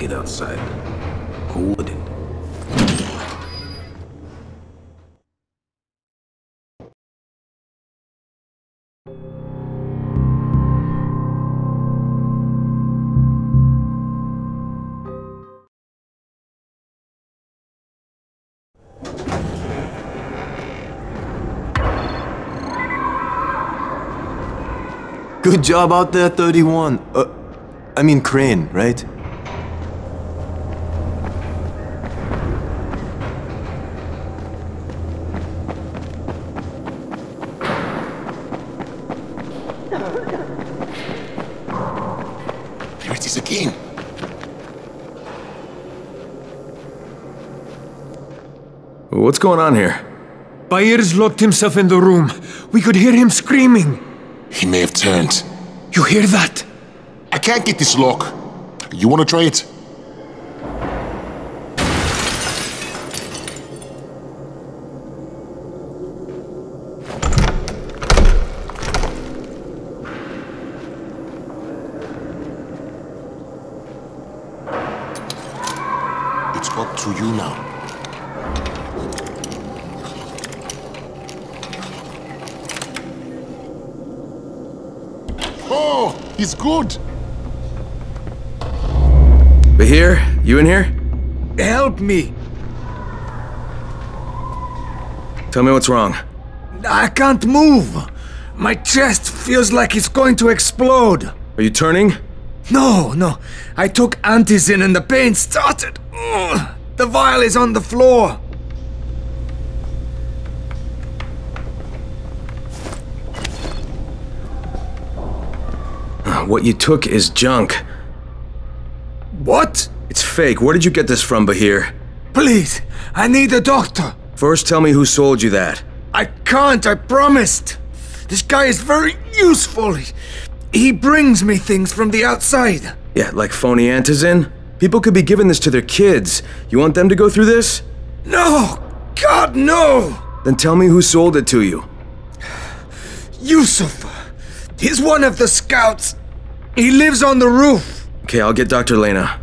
like it outside. Who wouldn't? Good job out there, 31. Uh, I mean Crane, right? There it is again. What's going on here? Byers locked himself in the room. We could hear him screaming. He may have turned. You hear that? I can't get this lock. You wanna try it? He's good. But here, you in here? Help me! Tell me what's wrong. I can't move. My chest feels like it's going to explode. Are you turning? No, no. I took antizin and the pain started. Ugh. The vial is on the floor. What you took is junk. What? It's fake. Where did you get this from, Bahir? Please, I need a doctor. First, tell me who sold you that. I can't, I promised. This guy is very useful. He, he brings me things from the outside. Yeah, like phony antizin? People could be giving this to their kids. You want them to go through this? No! God, no! Then tell me who sold it to you. Yusuf. He's one of the scouts. He lives on the roof. Okay, I'll get Dr. Lena.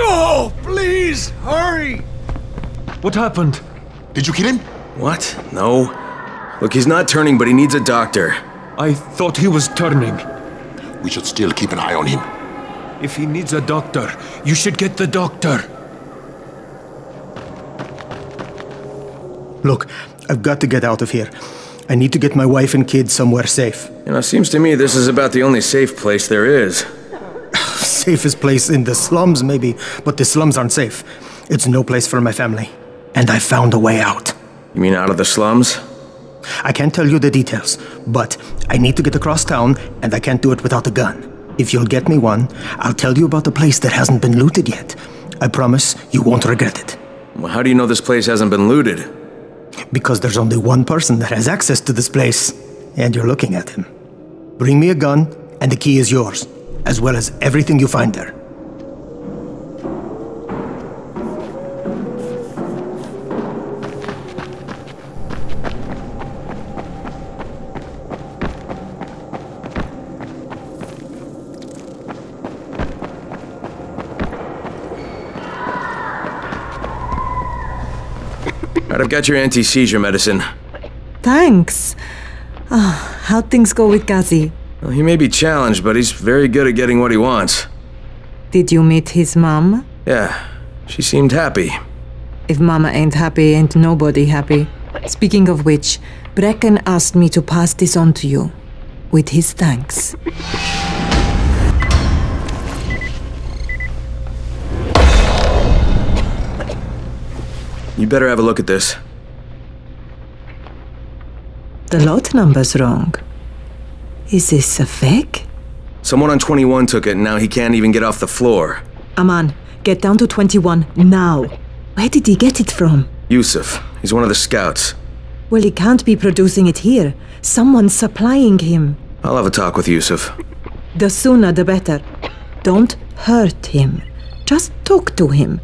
Oh, please, hurry! What happened? Did you kill him? What? No. Look, he's not turning, but he needs a doctor. I thought he was turning. We should still keep an eye on him. If he needs a doctor, you should get the doctor. Look, I've got to get out of here. I need to get my wife and kids somewhere safe. You know, seems to me this is about the only safe place there is. Safest place in the slums, maybe, but the slums aren't safe. It's no place for my family. And I found a way out. You mean out of the slums? I can't tell you the details, but I need to get across town, and I can't do it without a gun. If you'll get me one, I'll tell you about a place that hasn't been looted yet. I promise you won't regret it. Well, how do you know this place hasn't been looted? Because there's only one person that has access to this place, and you're looking at him. Bring me a gun, and the key is yours, as well as everything you find there. Alright, I've got your anti-seizure medicine. Thanks. Ah, how'd things go with Ghazi? Well, he may be challenged, but he's very good at getting what he wants. Did you meet his mom? Yeah, she seemed happy. If mama ain't happy, ain't nobody happy. Speaking of which, Brecken asked me to pass this on to you. With his thanks. You better have a look at this. The lot number's wrong. Is this a fake? Someone on 21 took it, and now he can't even get off the floor. Aman, get down to 21 now. Where did he get it from? Yusuf, he's one of the scouts. Well, he can't be producing it here. Someone's supplying him. I'll have a talk with Yusuf. The sooner the better. Don't hurt him. Just talk to him.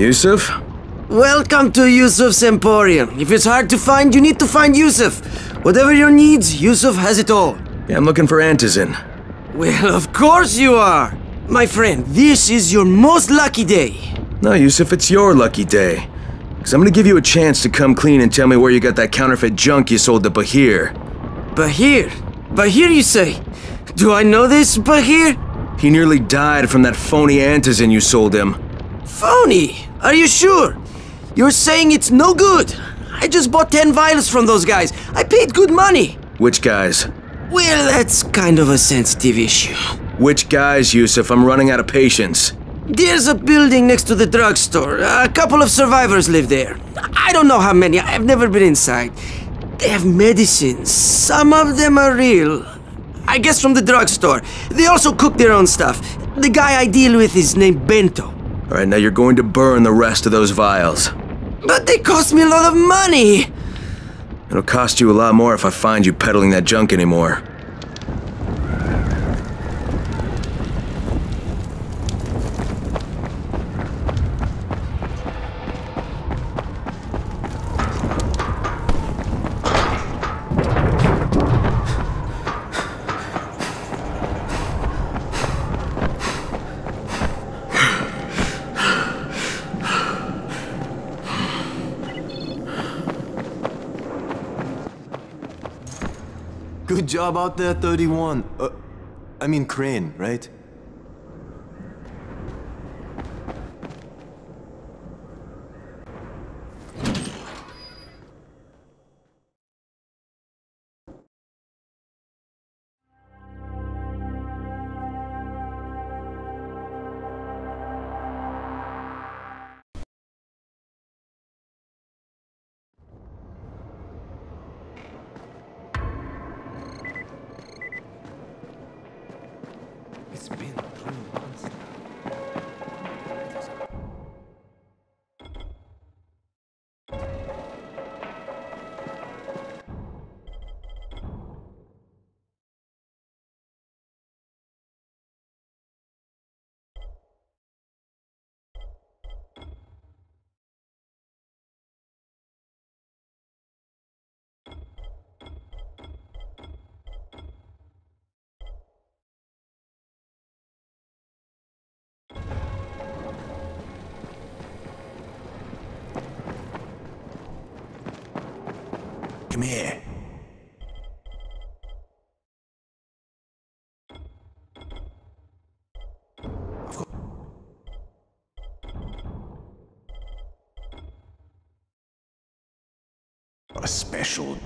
Yusuf? Welcome to Yusuf's Emporium. If it's hard to find, you need to find Yusuf. Whatever your needs, Yusuf has it all. Yeah, I'm looking for Antizin. Well, of course you are. My friend, this is your most lucky day. No, Yusuf, it's your lucky day. Because I'm gonna give you a chance to come clean and tell me where you got that counterfeit junk you sold to Bahir. Bahir? Bahir, you say? Do I know this, Bahir? He nearly died from that phony Antizin you sold him. Phony? Are you sure? You're saying it's no good. I just bought 10 vials from those guys. I paid good money. Which guys? Well, that's kind of a sensitive issue. Which guys, Yusuf? I'm running out of patience. There's a building next to the drugstore. A couple of survivors live there. I don't know how many. I've never been inside. They have medicines. Some of them are real. I guess from the drugstore. They also cook their own stuff. The guy I deal with is named Bento. Alright, now you're going to burn the rest of those vials. But they cost me a lot of money. It'll cost you a lot more if I find you peddling that junk anymore. Good job out there, 31. Uh, I mean Crane, right? Come here. A special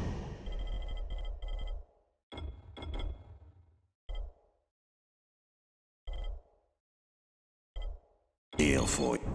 deal for you.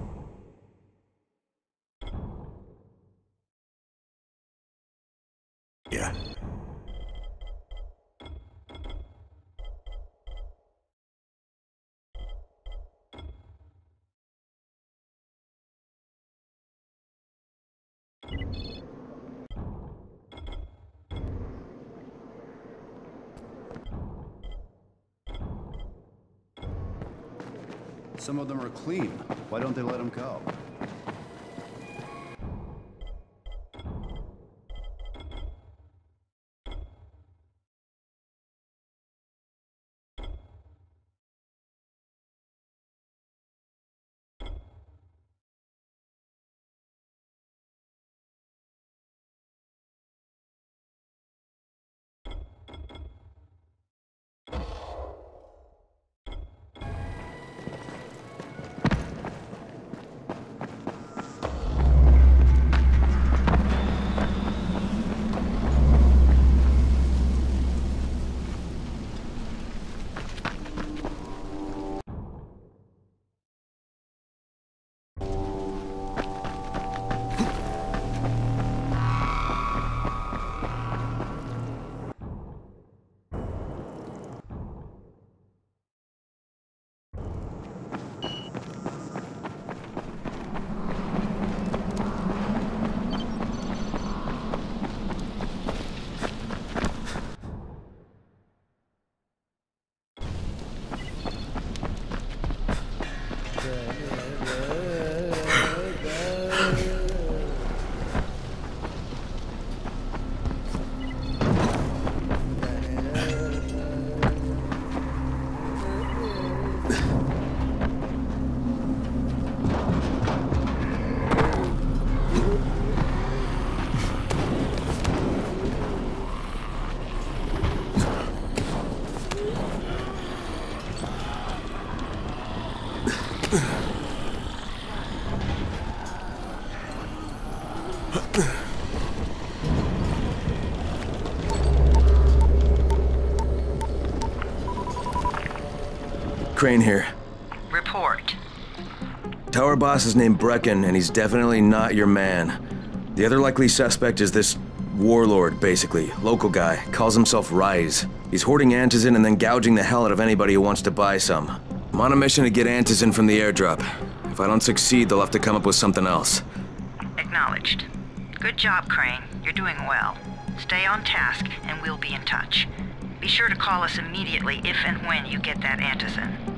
Some of them are clean. Why don't they let them go? Crane here. Report. Tower boss is named Brecken, and he's definitely not your man. The other likely suspect is this warlord, basically. Local guy. Calls himself Rais. He's hoarding antizin and then gouging the hell out of anybody who wants to buy some. I'm on a mission to get antizin from the airdrop. If I don't succeed, they'll have to come up with something else. Acknowledged. Good job, Crane. You're doing well. Stay on task, and we'll be in touch. Be sure to call us immediately if and when you get that antizin.